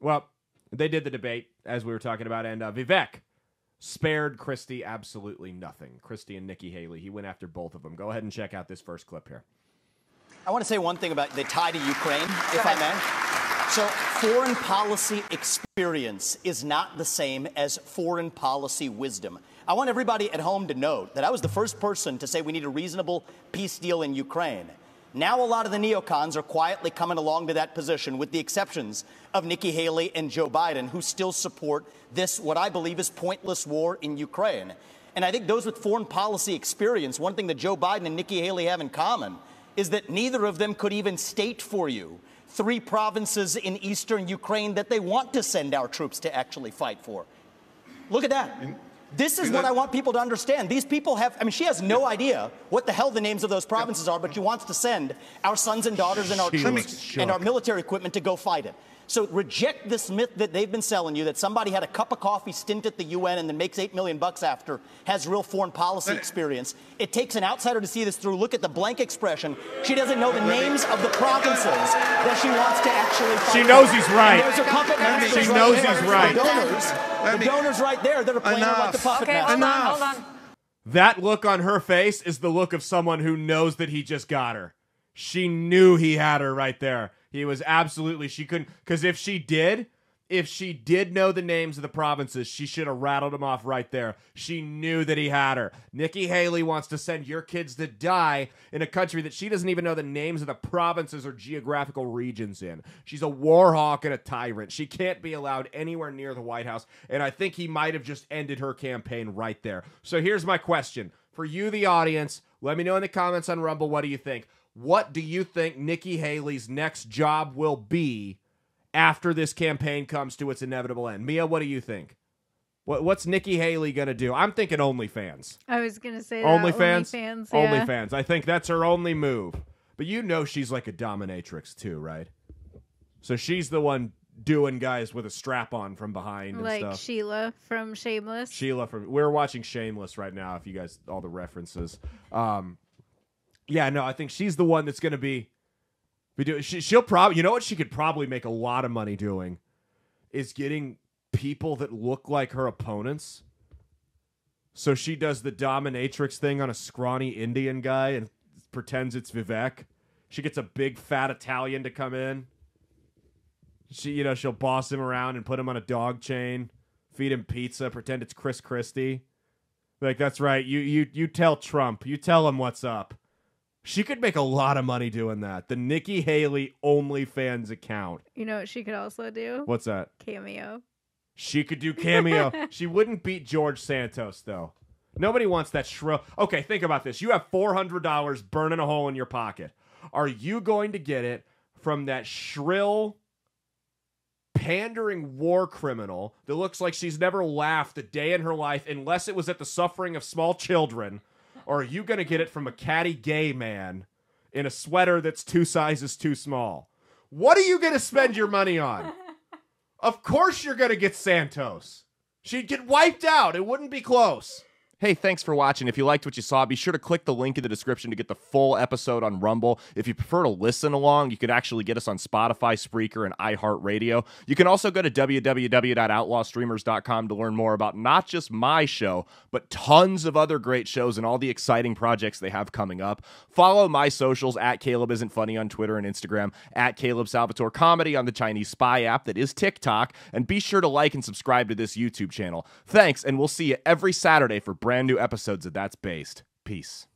Well, they did the debate as we were talking about, and uh, Vivek spared Christie absolutely nothing. Christie and Nikki Haley. He went after both of them. Go ahead and check out this first clip here. I want to say one thing about the tie to Ukraine, if I may. So, foreign policy experience is not the same as foreign policy wisdom. I want everybody at home to note that I was the first person to say we need a reasonable peace deal in Ukraine. Now, a lot of the neocons are quietly coming along to that position, with the exceptions of Nikki Haley and Joe Biden, who still support this, what I believe is pointless war in Ukraine. And I think those with foreign policy experience, one thing that Joe Biden and Nikki Haley have in common is that neither of them could even state for you three provinces in eastern Ukraine that they want to send our troops to actually fight for. Look at that. This is what I want people to understand. These people have, I mean, she has no idea what the hell the names of those provinces are, but she wants to send our sons and daughters and our troops and our military equipment to go fight it. So reject this myth that they've been selling you that somebody had a cup of coffee stint at the UN and then makes eight million bucks after has real foreign policy experience. It takes an outsider to see this through. Look at the blank expression. She doesn't know the names of the provinces that she wants to actually fight She knows he's right. And there's her puppet masters She right knows there. he's right. The donors, the donors right there that are playing her like the puppet Okay, hold masters. on, hold on. That look on her face is the look of someone who knows that he just got her. She knew he had her right there. He was absolutely, she couldn't, because if she did, if she did know the names of the provinces, she should have rattled them off right there. She knew that he had her. Nikki Haley wants to send your kids to die in a country that she doesn't even know the names of the provinces or geographical regions in. She's a war hawk and a tyrant. She can't be allowed anywhere near the White House. And I think he might have just ended her campaign right there. So here's my question for you, the audience. Let me know in the comments on Rumble. What do you think? What do you think Nikki Haley's next job will be after this campaign comes to its inevitable end? Mia, what do you think? What, what's Nikki Haley gonna do? I'm thinking OnlyFans. I was gonna say. OnlyFans. OnlyFans. Yeah. OnlyFans. I think that's her only move. But you know she's like a dominatrix too, right? So she's the one doing guys with a strap on from behind and Like stuff. Sheila from Shameless. Sheila from we're watching Shameless right now. If you guys all the references, um, yeah, no, I think she's the one that's going to be. Be do, she, she'll probably, you know what, she could probably make a lot of money doing, is getting people that look like her opponents. So she does the dominatrix thing on a scrawny Indian guy and pretends it's Vivek. She gets a big fat Italian to come in. She, you know, she'll boss him around and put him on a dog chain, feed him pizza, pretend it's Chris Christie. Like that's right. You you you tell Trump. You tell him what's up. She could make a lot of money doing that. The Nikki Haley OnlyFans account. You know what she could also do? What's that? Cameo. She could do cameo. she wouldn't beat George Santos though. Nobody wants that shrill. Okay, think about this. You have four hundred dollars burning a hole in your pocket. Are you going to get it from that shrill, pandering war criminal that looks like she's never laughed a day in her life unless it was at the suffering of small children? Or are you going to get it from a catty gay man in a sweater that's two sizes too small? What are you going to spend your money on? Of course you're going to get Santos. She'd get wiped out. It wouldn't be close. Hey, thanks for watching. If you liked what you saw, be sure to click the link in the description to get the full episode on Rumble. If you prefer to listen along, you could actually get us on Spotify, Spreaker, and iHeartRadio. You can also go to www.outlawstreamers.com to learn more about not just my show, but tons of other great shows and all the exciting projects they have coming up. Follow my socials at Caleb Isn't Funny on Twitter and Instagram, at Caleb Salvatore Comedy on the Chinese Spy app that is TikTok, and be sure to like and subscribe to this YouTube channel. Thanks, and we'll see you every Saturday for brand new episodes of That's Based. Peace.